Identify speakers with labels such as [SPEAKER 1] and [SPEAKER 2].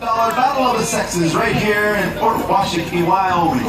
[SPEAKER 1] Battle of the Sexes right here in Fort Washington, Wyoming.